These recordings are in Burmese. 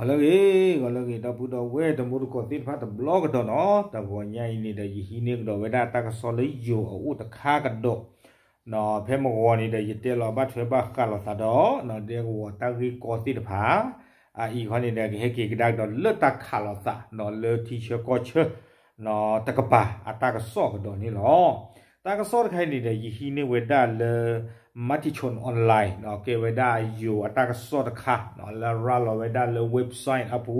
ော်လောကေဟောလောကေတော့ဘုတော်ဝဲတမှုကိုသိဖတ်ဘလော့ကတော့နော်တဘောညာဤနေတဲ့ယဟိနေကတော့ဝဲတာတကဆောလေးယိုအိုတခါကတော့နော်ဖဲမောနေတဲ့ယတဲလောဘတ်ဖဲဘကလောသာတော့နော်တဲ့ဝတာဂီကိုသိတဖာအာဤခေါနေတဲ့ဟေကေကဒါတော့လတ်တခါလောသာနော်လေတီချေကောချေနော်တကပါအတကဆောကတော့နေလောတကဆောခိုင်းနေတဲ့ယဟိနေဝဲတာလေ မတ်တီချွန်အွန်လိုင်းနော်ကေဝဒါယူအတာကဆော့တခါနော်လာရာလောဝဒါလေ website အပူ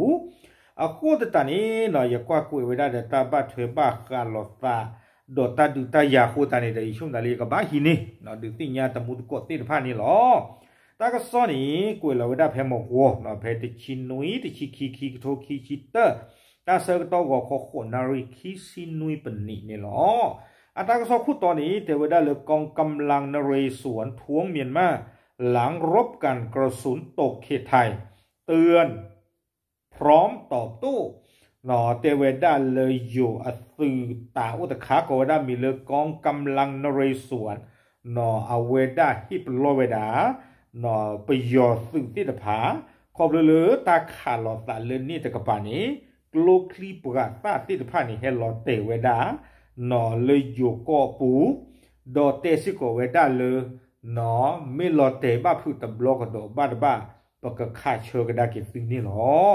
အခုတတနီနော်ရကွာကွေဝဒါတဲ့တဘတ်ထွေဘကလောသာดอตาดูตายาโคตานี่ได้ช่วงดาลีก็บาหินี่เนาะดูติญาตมุตกติพานี่หรอตาก็ซ้อนี่กวยเราได้แพมหัวเนาะแพติชินุยติชิคีคีโทคีชิเตอร์ตาเซอร์ตอกขอขนาริคีซินุย อันตรากซอคู่ตอนนี้เทวดาเลยกองกำลังนเรศวรทวงเมียนมาหลังรบกันกระสุนตกเขตไทย เตือน พร้อมตอบตู้หนอเทวดาเลยอยู่อสือตาอุตคาโกวดามีเลยกองกำลังนเรศวรหนออเวดาฮิปโลเวดาหนอประโยชน์ซึ่อที่ตผาขอบเลือตาขาดหลอดตาเลนี่ตะกปานี้กลคลีปราตาที่ตผานี้ให้หลอดเตเวดา ကိုဝေဒလေနော်မေလောတေဘဖုတဘလောကဒေါ်ဘတ်ဘာပကခါချောကဒါကိသိနေလော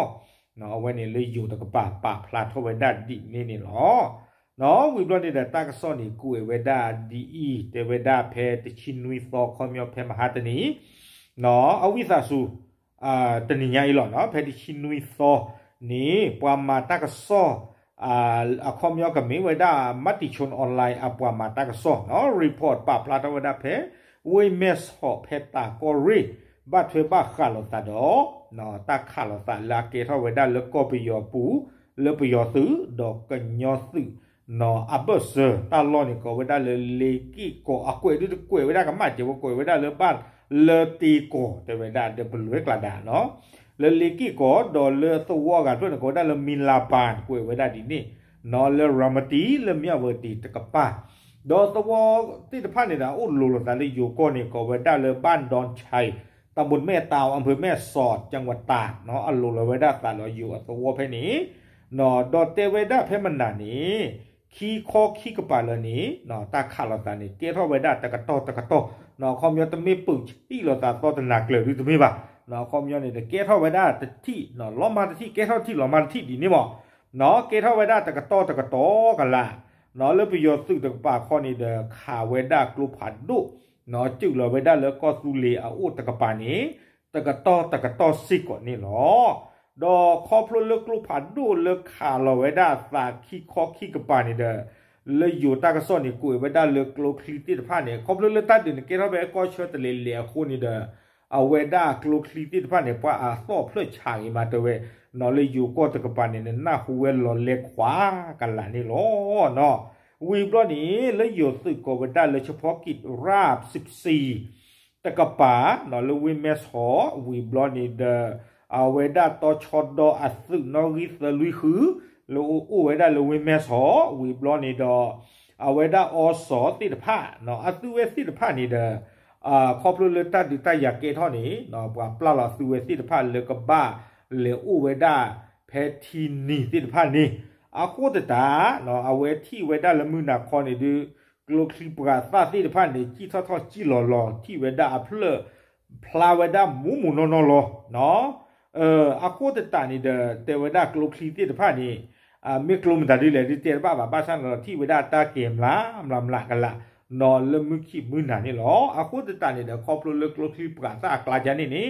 နော်ဝဲနေလေယူတကပပဖလာထောဝဲဒဒီနေနေလောနော်ဝီဘလနေတဲ့တာကစောနီကူဝဲဒဒီအီတေဝဲဒဖဲတချင်းနွီဖောခေါမြောဖဲမဟာတနီနော်အဝိသစုအာတနိညာဤလောနော်ဖဲတချင်းနွီဖောနေပွာမာတာကစော အာအခေါမြောကမေဝဲဒမတ်တီချွန်အွန်လိုင်းအပွာမာတာကစောနော် report ပဖလာထောဝဲဒဖဲဝေမက်ဟောဖဲတာကိုရီဘတ်ထွေဘခါလောတာတော့နော်တခါလောတာလာကေထောဝဒလကောပီယောပူလပယောသူဒေါကညောသူနော်အဘဆတာလောနီကိုဝဒလလေကီကိုအကွေဒုကွေဝဒကမတ်ကျေကိုဝဒလပတ်လတီကိုတဝဒဒဘလွေကလာဒါနော် เริ่มเล็กกี้ก็โ leki ko do le so wa ga to ko da le min la pan ko we da di ni no le ramati le mya we ti ta ka pa do so wa ti ta pa ni da u lu lo da le yo ko ni ko we da le ban don chai ตำบลแม่ตาวอำเภอแม่สอดจังหวัดตากเนาะอัลลูลไว้ไดาตาราอยู่อัตวัวเพนี้นอดอเตเวดาเพมันนานี้ขี้คอขี้กระป๋าเลยนี้นอตาขาเราตานี้เกี้ยท่อไว้ไดาตะกะโตตะกะโตนอคอมยอตมีปึกชี้ราตาโตตนหนักเลยดูตะมีบ้า နော်ကွန်မြူနီတကဲထောဝဒတတိနော်လောမာတတိကဲထောတိလောမာတတိဒီနေမောနော်ကဲထောဝဒတကတောတကတောကလာနော်လပီယောစုတကပါခေါနီဒခါဝဒကလုဖတ်ဒုနော်ကျုလဝဒလကောစုလီအိုတကပါနီတကတောတကတောစိကောနီလောဒေါ်ခေါပလလကလုဖတ်ဒုလခါလဝဒသာခိခောခိကပါနီဒလေယူတာကစောနီကိုဝဒလကလုခလီတိဖာနီခေါပလလတတ်ဒီကေရဘဲကောချောတလေလေခိုနီဒါ အဝေဒာကလုခလီတိတဖာနေပွာအသောဖလွတ်ချာငိမာတဝဲနော်လေယူကောတကပနေနာဟူဝဲလော်လေခွာကလာနေလောနော်ဝီဘလနီလေယူစုကောဝဒလေချဖောကိရာဘ14တကပါနော်လူဝီမက်ဟောဝီဘလနီဒအဝေဒာတောချောဒအသုနော်ဂီသလူခူလိုအိုဝေဒာလူဝီမက်ဟောဝီဘလနီဒအဝေဒာအောစောတိတဖာနော်အသူဝဲတိတဖာနေတဲ့ အာခေါပလိုလတဒီတရကေထောနေနော်ဘွာပလလာစုဝဲစစ်တဖလေကဘာလေဥဝေဒာဖဲတီနီစစ်တဖနေအခုတတာနော်အဝဲတီဝေဒာလမှုနာခေါနေဒီကလုတ်စီပရာသစစ်တဖနေជីသောသောជីလော်လော်တီဝေဒာအဖလဖလာဝေဒာမူမူနော်နော်လောနော်အဲအခုတတာနေတေဝေဒာကလုတ်စီစစ်တဖနေအမေကလုမဒါဒီလေဒီတေဘာဘာဘာဆန်လော်တီဝေဒာတာကေမလားမလားမလားကလား นีเดอาเวดาตอชอดออัสึนอริสลุยคือลูอูเวดาลวิเมสหอวีบลอนีดออาเวดาออสอติดผ้าเนาะอัสึเวติดผ้านี่เดอ่าคอพลูเลตัดดิตายาเกทอนี่เนาะปลาปลาลาสุเวติดผ้าเลกบ้าเลอูเวดาเพทีนีติดผ้านี่อาโคตตาเนาะอาเวที่เวดาละมือนาคอนี่ดูกลูคลิปกาซาซีพันนี่จีทอทอจีหล่อหล่อที่เวดาเพลพลาเวดาหมูหมูนอนอลอเนาะเอ่ออาโคตตานี่เดเตเวดากลูคลิติพันนี่อ่ามีกลุ่มตาดิเลยที่เตบ้าบ้าบ้าซันที่เวดาตาเกมละมลำละกันละนอนเลมือขี้มือหนานี่หรออาโคตตานี่เดคอปลเลกลูคลิปกาซากลาจานี่นี่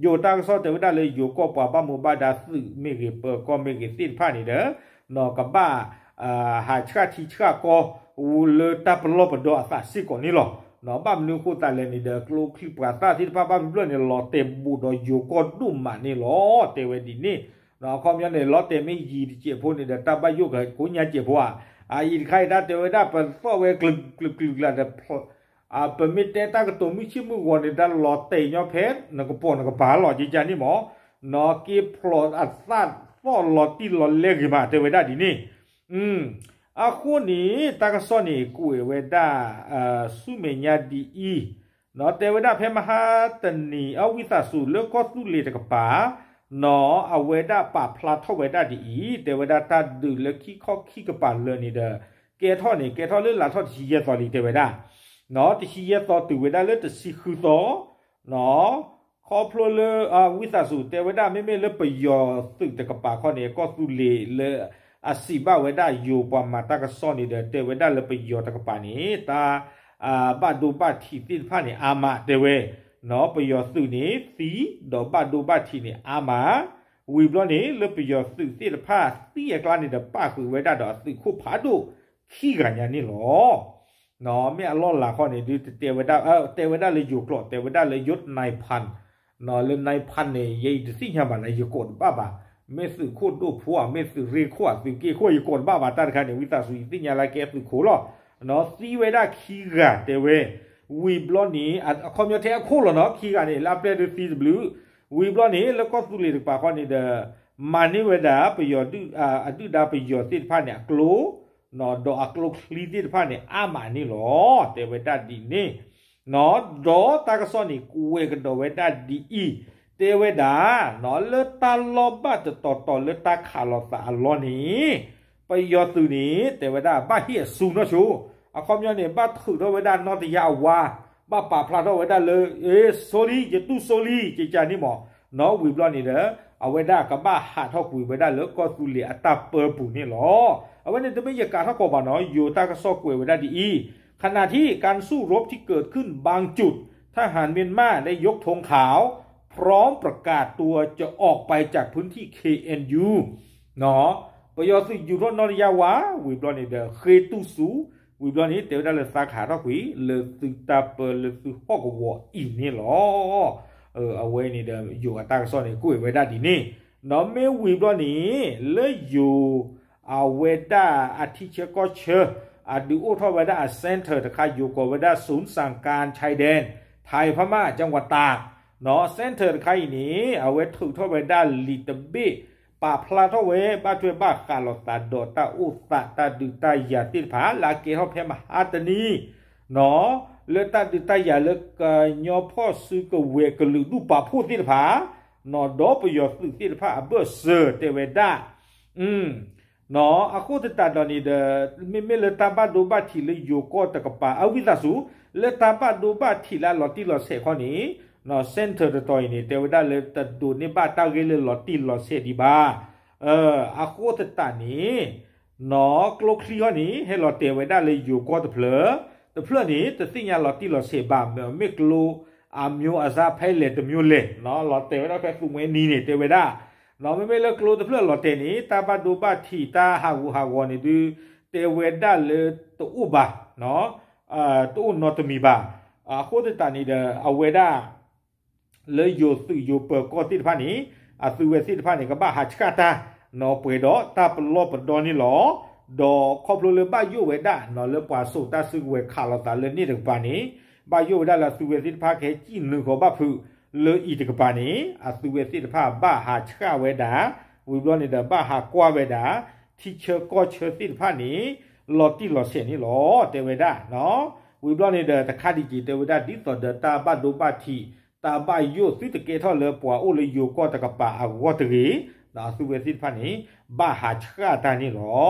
โยตากซอเตเวดาเลยโยก็ปะบ้ามูบาดาซึเมเกเปก็เมเกติพันนี่เดนอกับบ้าอ่าหาชาทีชาก็ဝလတပ်လောပဒေါ်အသ စီကိုနီလောနော်ဘာမနုခုတလည်းနေတယ်ကလိုခလိပကတာတိပပဘလနေလောတေဘူဒယိုကောဒုမနေလောတေဝဒီနေနော်ခေါမြနေလောတေမီကြီးဒီကျေဖို့နေတဲ့တဘယုကကိုညာကျေဖို့အာဤခိုင်ဒါတေဝဒပဖောဝဲကလကလကလလာတဲ့အာပမီတေတာကတိုမီချီမူဝနေတာလောတေညောဖဲနကပေါ်နကဘာလောကြီးကြနိမောနော်ကီဖလောအသတ်ဖောလောတီလောလေဂီမာတေဝဒဒီနေอืมအခုနီတကစောနီကိုဝေဒအာစုမေညာဒီအီနော်တေဝဒဖေမဟာတနီအဝိသစုလောကောတုလေတကပါ နော်အဝေဒပါဖလာထဝေဒဒီဤတေဝဒတာဒူလခိခောခိကပါလနေဒကေထောနေကေထောလေလာထောတီရဲ့တော်လီတေဝဒနော်တရှိရဲ့တော်တူဝေဒလေတစီခုသောနော်ခေါပလိုလေအဝိသစုတေဝဒမေမေလေပယောသုတကပါခောနေကောသူလေလေအစီဘဝဒယိုပမာတကစောနေတဲ့တေဝဒလေပယောတကပါနေတာအာဘဒုပတိတိဖာနေအာမတေဝေ နော်ပယောစုနေသီတော့ဘဒုပတိနေအာမဝီဘလနေလပယောစုတိတဖာတိရကလာနေတဲ့ပခုဝေဒတော့စုခုဖာတို့ခိကညာနေလောနော်မြအလောလာခေါနေဒီတေဝဒအဲတေဝဒလေယူကလောတေဝဒလေယုတ်နိုင်ဖန်နော်လေနိုင်ဖန်နေယေတစီညာမလေယကောဘာဘာမေစုခုတို့ဖွာမေစုရေခွာစုကေခွေယကောဘာဘာတတ်ခါနေဝိသစုတိညာလာကဲစုခိုလောနော်စီဝေဒခိကတေဝေ ဝီဘလောနီအခေါမြတဲ့ခိုလောနော်ခိကနေလာပလက်ဒစီဘလူးဝီဘလောနီလကောစုလေပါခေါနေတဲ့မာနိဝေဒပယောတုအတုဒါပယောတိဖာနေကလိုနော်ဒေါ်အကလုခလီတိဖာနေအာမနီလောတေဝေတဒီနေနော်ဒေါ်တာကစောနီကူဝေကဒေါ်ဝေတဒီအီတေဝေဒါနော်လတလောဘတ်တော်တော်လတခါလောတာအလောနီပယောတုနီတေဝေဒါဘာဟိဆူနောချို အခေါမြနေဘတ်ခုတော့ဝေဒါနော်တရဝါဘပါဖလာတော့ဝေဒါလေအေဆိုလီယတုဆိုလီကြကြနီမောနော်ဝီဘလနီတဲ့အဝေဒါကဘာဟာထောက်ဝီဝေဒါလေကောသူလီအတပပူနေလောအဝเนี่ยจะไม่ยากาถ้ากบาน้อยอยู่ตากระซอกกวยไว้ได้ดีขณะที่การสู้รบที่เกิดขึ้นบางจุดทหารเมียนมาได้ยกธงขาว พร้อมประกาศตัวจะออกไปจากพื้นที่ KNU เนาะปยสิอยู่รถนอริยาวาวิบลอนี่เดเคตุสู วิบลอนี้เตียวได้เลยสาขาเราขุยเลยสุตาเปลเลยสุฮอกวัวอีนี่หรอเออเอาไว้นี่เดิมอยู่กับตั้งซ่อนนี่กุ้ยไว้ได้ดีนี่น้องไม่วิบลอนี้เลยอยู่เอาไว้ได้อาทิเชก็เชออาดูโอุไว้ได้เซ็นเตอร์ตะคาอยู่กับวดาศูนย์สั่งการชายแดน ไทยพม่าจังหวัดตากเนาะเซ็นเตอร์ตะคาอีนี้เอาไว้ถูกทว้ได้ลิตเบี ပါဖလာတော့ဝဲပါတွေ့ပါကာလောတာဒေါ်တာဥသတာဒုတယတိဖာလာကေဟောဖဲမဟာတနီနော်လေတာဒုတယလေကညောဖောစုကဝဲကလူဒုပါဖို့တိဖာနော်ဒေါ်ပယောစုတိဖာအဘဆာတေဝဒာอืมနော်အခုတတတော်နေတယ်မေမေလတပတ်ဒုပတ်ချီလေယောကောတကပါအဝိသစုလတပတ်ဒုပတ်ချီလာလော်တီလော်ဆေခေါနီ บอเซเตเวดาอืมနော်အခုတတတော်နေတဲ့မေမေလတပတ်ဒိုဘတ်ထီလေယိုကောတကပါအဝိသစုလေတပတ်ဒိုဘတ်ထီလာလော်တီလော်ဆေခေါနီနော်စင်တာတော်နေတေဝဒလေတဒိုနေဘတာဂေလေလော်တီလော်ဆေဒီဘာအဲအခုတတနီနော်ကလုတ်ခလီဟနီဟဲလော်တေဝဒလေယိုကောတဖလတဖလနီတသိညာလော်တီလော်ဆေဘာမေကလိုအမျိုးအစားဖဲလေတမျိုးလေနော်လော်တေဝဒဖဲခုမွေးနီနေတေဝဒနော်မမေလကလိုတဖလလော်တဲနေတာဘဒိုဘထီတာဟာဝူဟာဝနီဒီတေဝေဒလေတူဘာနော်အာတူနော်တမီဘာအခုတတနီတဲ့အဝေဒ လေယိုစုယိုပကောတိတဖာနီအသူဝေစီတဖာနီကဘာဟာချကတာနော်ပွေတော့တပလောပဒေါ်နီလောဒေါ်ခေါပလိုလေဘယိုဝေဒနော်လေပွာဆိုတဆုဝေခါလတာလေနိတပါနီဘယိုဝေဒလာသူဝေစီတဖာခဲကြည့်နုခောဘဖုလေဤတကပါနေအသူဝေတိတဖာဘာဟာချကဝေတာဝီဘလနေတာဘာဟာကွာဝေတာတီချာကောချာတိတဖာနေလော်တီလော်ဆေနေလောတေဝေတာနော်ဝီဘလနေတဲ့တခါဒီကြီးတေဝေတာဒီသောဒတာဘဒုပတိ ตาบายยูสุตเกท่อเลปัวอุลยูก็ตะกปะอากอตรีดาสุเวสิพันนี้บ้าหาชาตานี่หรอ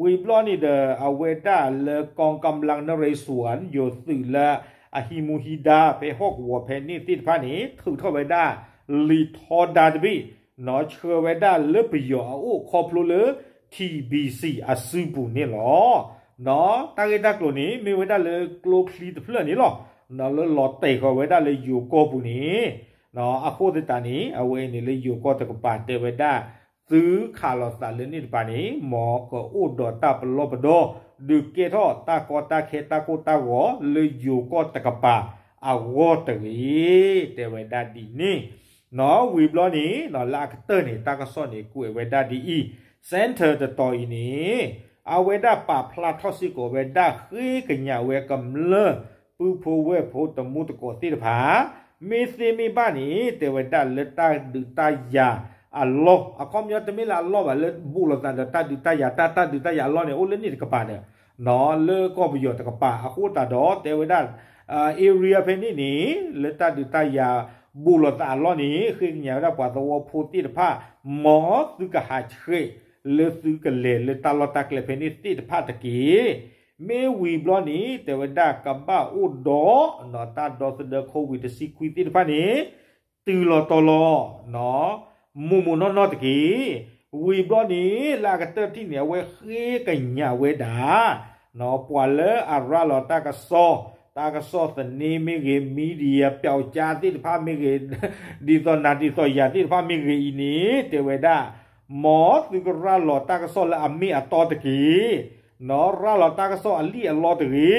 วีบลอนี่เดอเอาเวด้าเลกองกำลังนเรศวนโยสือละอะฮิมูฮิดาไปฮอกวัวเพนนี่ติดพันนี้ถือเท่าไว้ได้ลีทอดาดบีนอเชอเวด้าเลปโยออุคอพลูเลทีบีซีอาซูบุนี่หรอเนาะตั้งแต่กลุ่นี้มีเวดาเลกลคลีตเพื่อนนี่หรอ နော်လောလောတေခဝဲဒါလေယူကောပူနီနော်အခိုးတဲ့တန်နီအဝဲနေလေယူကောတကပါတေဝဲဒါသူခါလောစာလနိတပါနီမောကောဥဒေါ်တပလောပဒေါ်ဒုကေထောတာကောတာခေတာကိုတာဝလေယူကောတကပါအဝေါ်တရီတေဝဲဒါဒီနီနော်ဝီဘလောနီနော်လာကတနီတာကဆော့နီကိုဝဲဒါဒီဤစင်တာတတော်ဤနီအဝဲဒါပါဖလာထော့စီကိုဝဲဒါခေကညာဝဲကမလ ปูโพเวโพตมูตะโกติตะผาเมซีมีบ้านี่เตวันตาเลตาดุตายาอัลลอฮ์อะคอมยอตมิลาอัลลอฮ์บะเลบูลตันตาดุตายาตาตาดุตายาอัลลอฮ์เนี่ยโอเลนี่ตะกปาเนี่ยนอเลก็ประโยชน์ตะกปาอะคูตาดอเตวันตาเอเรียเพนี่นี่เลตาดุตายาบูลตาอัลลอฮ์นี่คือเนี่ยเราปะตะวะโพติตะผาหมอสุกะหาเชเลสุกะเลเลตาลอตักเลเพนี่ติตะผาตะกี မေဝီဘလောနီတေဝဒကပ္ပဥဒောနော်တာဒောစဒခိုဝီတစီခွီတိတဖာနေတူလောတော်လောနော်မူမူနော်နော်တကီဝီဘလောနီလာကတတိနေဝဲခေကညာဝဲတာနော်ပွာလေအရာလောတာကဆောတာကဆောသနေမေဂေမီဒီယာပျောက်ကြားတိတဖာမေဂေဒီသောနာတိသောယာတိတဖာမေဂေဤနေတေဝဒမောသူကရာလောတာကဆောလာအမီအတော်တကီ နော်ရလောတာကစောအလီအလောတကီ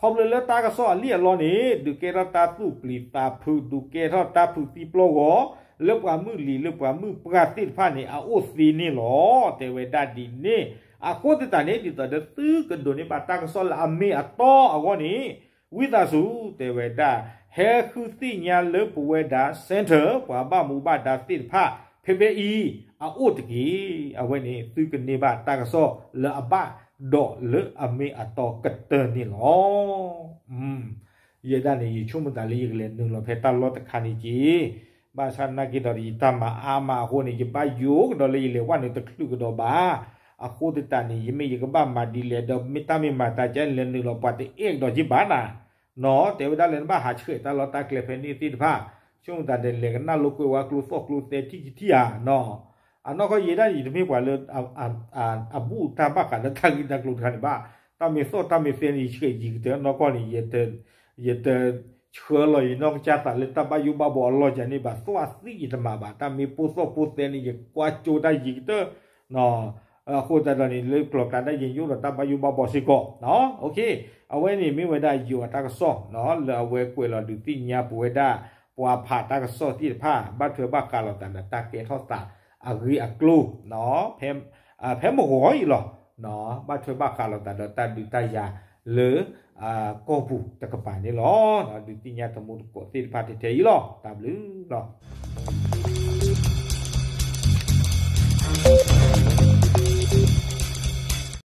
ခေါပလလတာကစောအလီအလောနေဒုကေရတာသူပလီတာဖုဒုကေရတာဖုတိပလောကိုလပွားမှုလီလပွားမှုပကတိဖာနေအိုစီနေလောတေဝဒဒီနေအခုတတနေဒီတဒသူကဒိုနေပါတာကစောလအမီအတော်အကောနေဝိသစုတေဝဒဟေခုတိညာလပဝဒစင်တာဘွာဘမူဘဒါတိဖဖေဖေဤအိုတကီအဝဲနေသူကနေပါတာကစောလ အဘဒေါ်လအမေအတော်ကတနီလောอืมယေဒနေချုံမတလေးကလေးနုလဖေတလောတခါနေကြီးဘာသာနာကိတော်ဒီတမအာမဟိုနေကြပါယိုဒေါ်လေးလေဝါနေတခလူကတော့ပါအခုတတနီယမေယကဘာမာဒီလေတော့မိတမေမာတာကျန်လန်လောပတ်တဲ့အဲ့တော့ဂျီဘာနာနော်တေဝဒလည်းဘာဟာချေတလောတာကလေဖနီတိတဖာချုံတတဲ့လေကနာလုကွေဝါကလုဖော့ကလုတေတီတီယာနော် anoko yeda idimi kwa le abu tabaka da tagi da klu tani ba ta mi so ta mi sen ni chike ji te no ko ni yete yete chhe lo yi no cha ta le ta ba yu ba bo lo ja ni ba so asi yi ta ma ba ta mi pu so pu sen ni ye kwa chu da yi te no โคตรตอนนี้เลยกลบการได้ยินยุเราตั้งไปอยู่บ่บอสิโกเนาะโอเคเอาไว้นี่มีไว้ได้อยู่ตากระซ่อเนาะเราเวกเวลาดูที่เงียบไว้ได้ปัวผ่าตากระซ่อที่ผ้าบ้านเธอบ้ากาเราแต่ตาเกทอตา အဂီအကလူနော်ဖဲဖဲမဟောဤလောနော်ဘတ်ထွေဘကာလောတန်တာဒီတယာလေအာကောပူတကပန်နေလောနော်ဒီတိညာတမှုကိုတိဖာတေတေဤလောတဘလူလော